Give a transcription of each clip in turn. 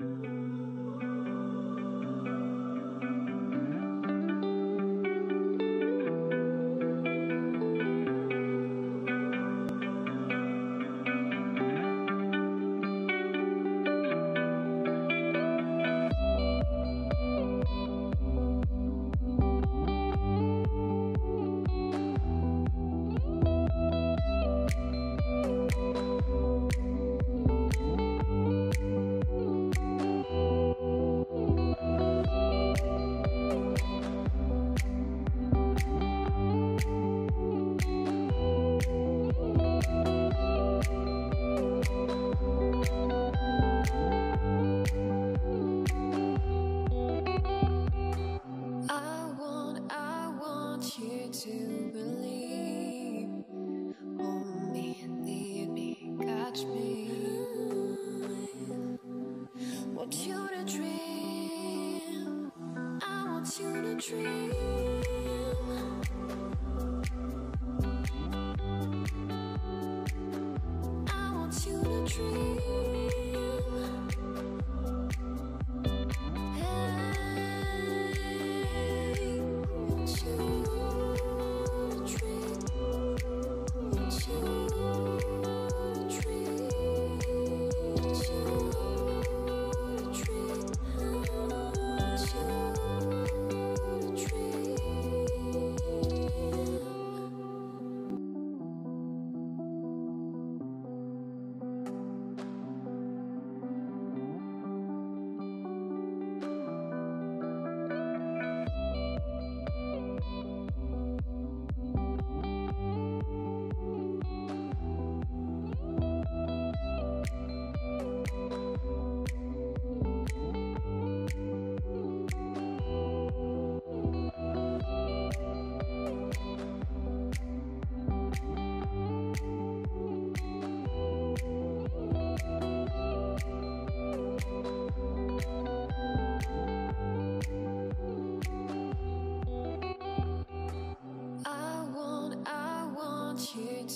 I to believe. Hold me, lead me, catch me. Want you to dream. I want you to dream. I want you to dream.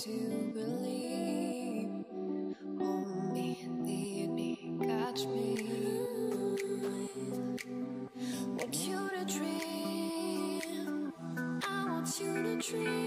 to believe. Hold me, need me, catch me. Want you to dream. I want you to dream.